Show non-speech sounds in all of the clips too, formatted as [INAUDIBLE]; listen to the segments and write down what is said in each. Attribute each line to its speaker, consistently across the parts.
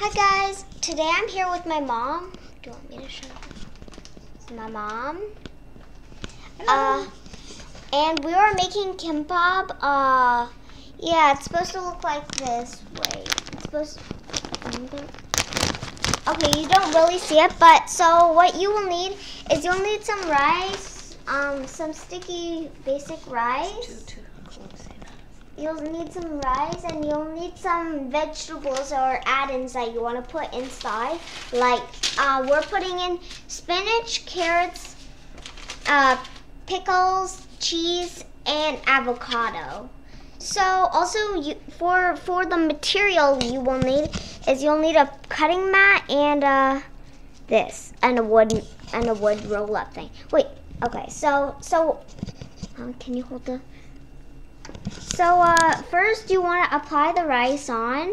Speaker 1: Hi guys, today I'm here with my mom. Do you want me to show is my mom. Uh, and we are making kimbap. Uh, yeah, it's supposed to look like this. Wait, it's supposed Okay, you don't really see it, but so what you will need is you'll need some rice, um, some sticky basic rice.
Speaker 2: Close enough.
Speaker 1: You'll need some rice and you'll need some vegetables or add-ins that you want to put inside. Like uh, we're putting in spinach, carrots, uh, pickles, cheese, and avocado. So also you, for for the material you will need is you'll need a cutting mat and uh, this and a wood and a wood roll up thing. Wait, okay. So so um, can you hold the so uh, first you want to apply the rice on.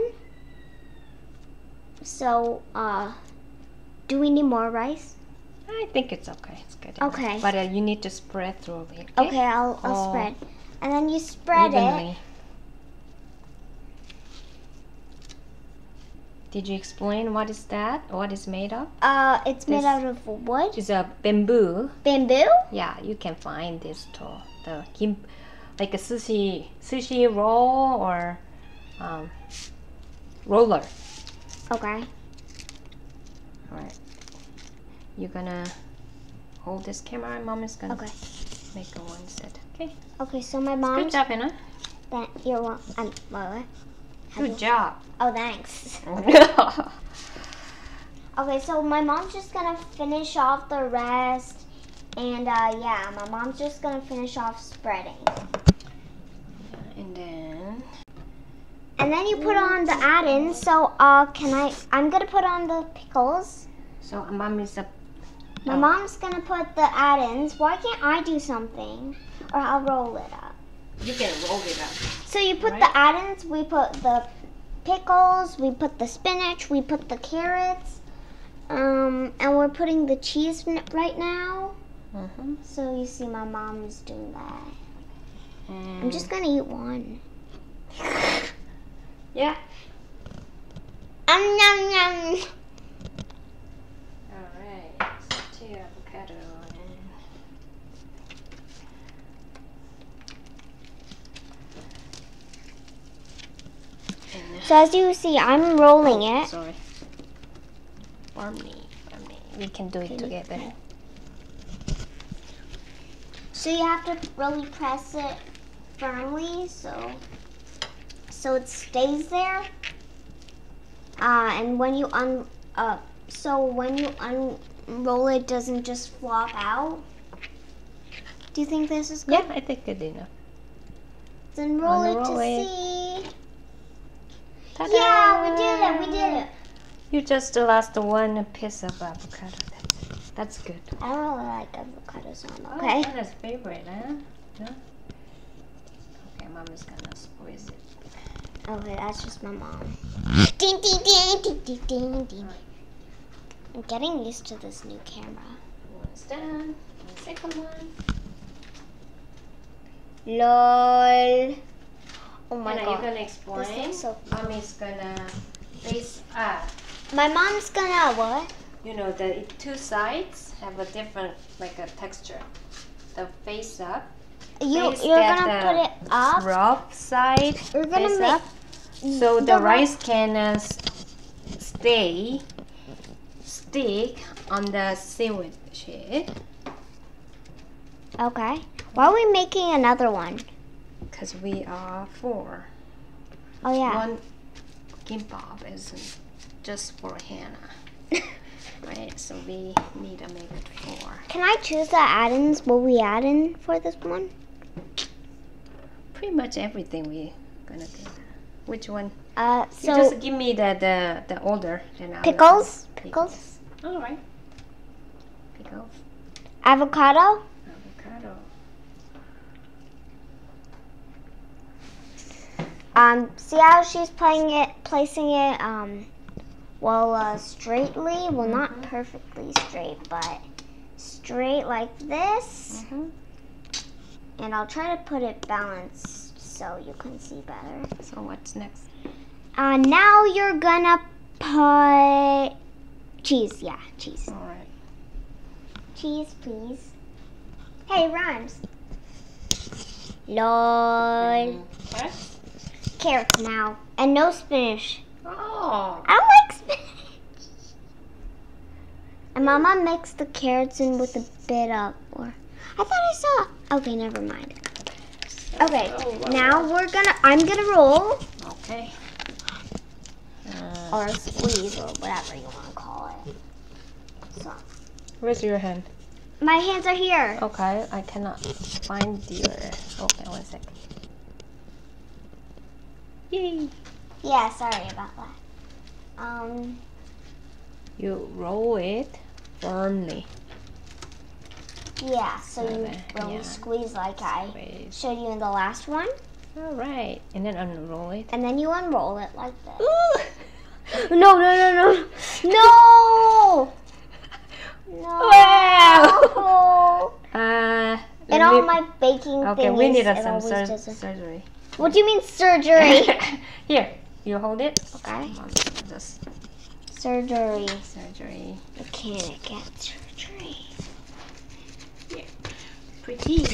Speaker 1: So uh, do we need more rice?
Speaker 2: I think it's okay. It's good. enough.
Speaker 1: Okay.
Speaker 2: But uh, you need to spread through it.
Speaker 1: Okay, I'll, I'll
Speaker 2: Oh.
Speaker 1: spread. And then you spread it.
Speaker 2: Evenly. Did you explain what is that? What is made of?
Speaker 1: Uh, it's made out of wood,
Speaker 2: It's a bamboo.
Speaker 1: bamboo.
Speaker 2: Yeah, you can find this tool. The kim, like a sushi sushi roll or um, roller.
Speaker 1: Okay.
Speaker 2: All right. You're gonna hold this camera. and Mom is gonna
Speaker 1: Okay.
Speaker 2: make a one set. Okay.
Speaker 1: Okay. So my mom.
Speaker 2: Good job, Anna.
Speaker 1: That you're um, what?
Speaker 2: Good job.
Speaker 1: Oh, thanks. [LAUGHS] Okay, so my mom's just gonna finish off the rest, and uh, yeah, my mom's just gonna finish off spreading.
Speaker 2: And then
Speaker 1: And then you put on the add-ins. So, uh, can I? I'm gonna put on the pickles.
Speaker 2: so mom is a
Speaker 1: My
Speaker 2: Oh.
Speaker 1: mom's gonna put the add-ins. Why can't I do something? Or I'll roll it up.
Speaker 2: you can roll it up.
Speaker 1: So you put
Speaker 2: Right.
Speaker 1: the add-ins. We put the pickles. We put the spinach. We put the carrots. Um, and we're putting the cheese right now.
Speaker 2: Mm-hmm.
Speaker 1: So you see, my mom is doing that.
Speaker 2: And
Speaker 1: I'm just gonna eat one.
Speaker 2: Yeah.
Speaker 1: Um, yum, yum.
Speaker 2: All right. So two avocado and
Speaker 1: So as you see, I'm rolling it.
Speaker 2: Sorry. For me, for me. We can do it together.
Speaker 1: So you have to really press it firmly so so it stays there. Uh, and when you un uh, so when you unroll it, doesn't just flop out. Do you think this is good?
Speaker 2: Yeah, I think good enough.
Speaker 1: Then roll it to
Speaker 2: it.
Speaker 1: see. Yeah, we did it. We did it.
Speaker 2: You just lost one piece of avocado. That's, that's good.
Speaker 1: I don't really like avocados on. Okay.
Speaker 2: Oh, that's favorite, huh? No? Okay, mom is gonna squeeze it.
Speaker 1: Okay, that's just my mom. [LAUGHS] Ding ding ding ding ding ding ding. I'm getting used to this new camera.
Speaker 2: One's done. The second one.
Speaker 1: LOL. Oh my
Speaker 2: and are you gonna explain?
Speaker 1: This looks so
Speaker 2: Mommy's gonna face up.
Speaker 1: My mom's gonna what?
Speaker 2: You know, the two sides have a different, like a texture. The face up,
Speaker 1: You
Speaker 2: Face
Speaker 1: you're gonna put it up.
Speaker 2: rough side
Speaker 1: You're gonna
Speaker 2: face
Speaker 1: make
Speaker 2: up, so the,
Speaker 1: the
Speaker 2: rice can uh, stay stick on the seaweed sheet.
Speaker 1: Okay. Why are we making another one?
Speaker 2: Because we are four.
Speaker 1: Oh yeah.
Speaker 2: One kimbap is just for Hannah. [LAUGHS] right? So we need to make it four.
Speaker 1: Can I choose the add-ins? What we add in for this one?
Speaker 2: Pretty much everything we gonna do. Which one?
Speaker 1: Uh,
Speaker 2: you
Speaker 1: so
Speaker 2: just give me the the, the order. Then I
Speaker 1: pickles, pickles,
Speaker 2: All right. Pickles.
Speaker 1: avocado,
Speaker 2: Avocado.
Speaker 1: Um, see how she's playing it, placing it, um, well, uh, straightly? Well, not
Speaker 2: Mhm.
Speaker 1: perfectly straight, but straight like this.
Speaker 2: Mhm.
Speaker 1: And I'll try to put it balanced so you can see better.
Speaker 2: So what's next?
Speaker 1: Uh, now you're gonna put cheese. Yeah, cheese.
Speaker 2: All right.
Speaker 1: Cheese, please. Hey, rhymes. Lol.
Speaker 2: Okay.
Speaker 1: Carrots now. And no spinach.
Speaker 2: Oh.
Speaker 1: I don't like spinach. And Mama mixed the carrots in with a bit of, or I thought I saw. Okay, never mind. Okay,
Speaker 2: Oh, wow.
Speaker 1: now we're gonna. I'm gonna roll
Speaker 2: Okay. Uh,
Speaker 1: or squeeze or whatever you want to call it. So
Speaker 2: where's your hand?
Speaker 1: my hands are here.
Speaker 2: Okay, I cannot find your. Okay, one second. Yay!
Speaker 1: Yeah, sorry about that. Um,
Speaker 2: You roll it firmly.
Speaker 1: Yeah. So you really
Speaker 2: yeah.
Speaker 1: squeeze like I showed you in the last one,
Speaker 2: All right, and then unroll it.
Speaker 1: and then you unroll it like this. No, no, no, no, [LAUGHS] no, no.
Speaker 2: Wow. [LAUGHS] Uh,
Speaker 1: And all my baking
Speaker 2: Okay, we need a some sur-
Speaker 1: doesn't-
Speaker 2: surgery.
Speaker 1: What do you mean surgery? [LAUGHS]
Speaker 2: Here, you hold it.
Speaker 1: okay.
Speaker 2: On, just
Speaker 1: Surgery.
Speaker 2: surgery.
Speaker 1: Mechanic at surgery.
Speaker 2: Pretty.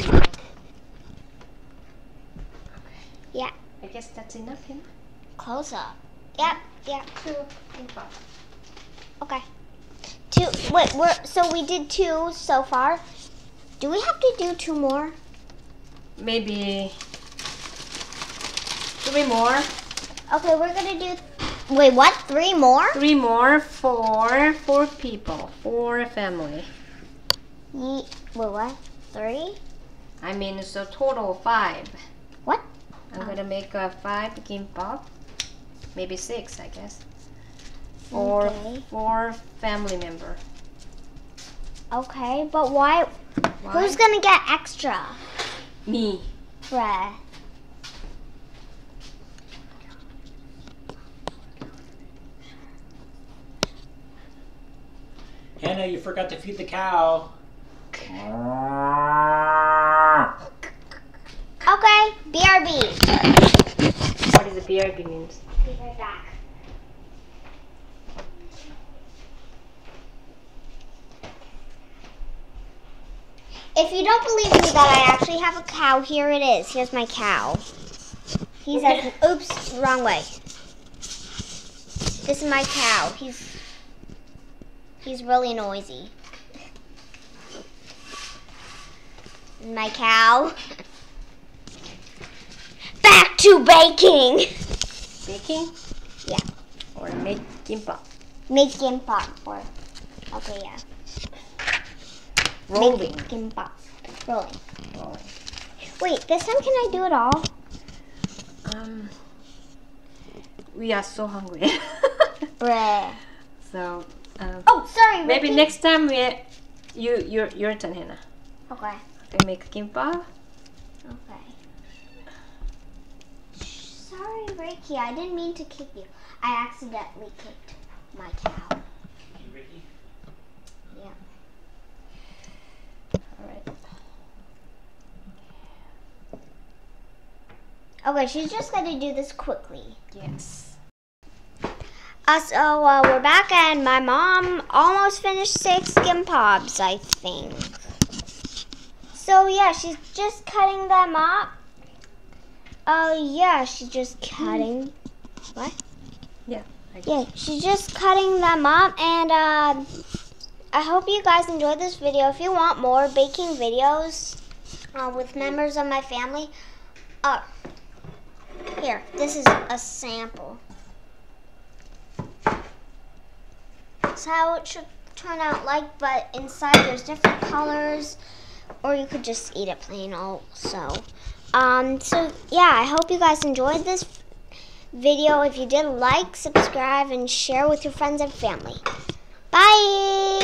Speaker 1: Yeah.
Speaker 2: I guess that's enough, you know?
Speaker 1: Close up. Yep. Yep.
Speaker 2: Two.
Speaker 1: Okay. Two. Wait. We're so we did two so far. Do we have to do two more?
Speaker 2: Maybe three more.
Speaker 1: Okay, we're gonna do. Wait, what? Three more?
Speaker 2: Three more for four people, four family.
Speaker 1: Ye- wait, what? Three?
Speaker 2: I mean, it's a total of five.
Speaker 1: What?
Speaker 2: I'm gonna make a five gimbap, maybe six, I guess. For
Speaker 1: Okay.
Speaker 2: four family member.
Speaker 1: Okay, but why?
Speaker 2: Why?
Speaker 1: Who's gonna get extra?
Speaker 2: me?
Speaker 1: Bruh.
Speaker 3: Hannah, you forgot to feed the cow.
Speaker 1: Okay, BRB.
Speaker 2: What is the BRB means?
Speaker 1: Be right back. If you don't believe me that I actually have a cow, here it is. Here's my cow. He says, oops, wrong way. This is my cow. He's he's really noisy. My cow. [LAUGHS] To baking.
Speaker 2: Baking?
Speaker 1: Yeah.
Speaker 2: Or making gimbap?
Speaker 1: Making gimbap or okay, yeah.
Speaker 2: Rolling.
Speaker 1: Make gimbap. Rolling.
Speaker 2: Rolling.
Speaker 1: Wait, this time can I do it all?
Speaker 2: Um, we are so hungry. [LAUGHS]
Speaker 1: Bruh.
Speaker 2: so, um,
Speaker 1: Oh, sorry.
Speaker 2: maybe
Speaker 1: Ricky.
Speaker 2: next time we, you, your, your turn, Hannah.
Speaker 1: Okay.
Speaker 2: Okay, make gimbap.
Speaker 1: Okay. Sorry, Ricky. I didn't mean to kick you. I accidentally kicked my cow.
Speaker 3: Ricky? Yeah.
Speaker 2: All right.
Speaker 1: Okay, she's just gonna do this quickly.
Speaker 2: Yes.
Speaker 1: Uh, so uh, we're back, and my mom almost finished six gimbaps, I think. So yeah, she's just cutting them up. Oh yeah, she's just cutting. What?
Speaker 2: Yeah.
Speaker 1: Yeah, she's just cutting them up, and uh, I hope you guys enjoyed this video. If you want more baking videos uh, with members of my family, uh, here, this is a sample. That's how it should turn out like, but inside there's different colors, or you could just eat it plain also. Um, so yeah, I hope you guys enjoyed this video. If you did, like, subscribe, and share with your friends and family. Bye!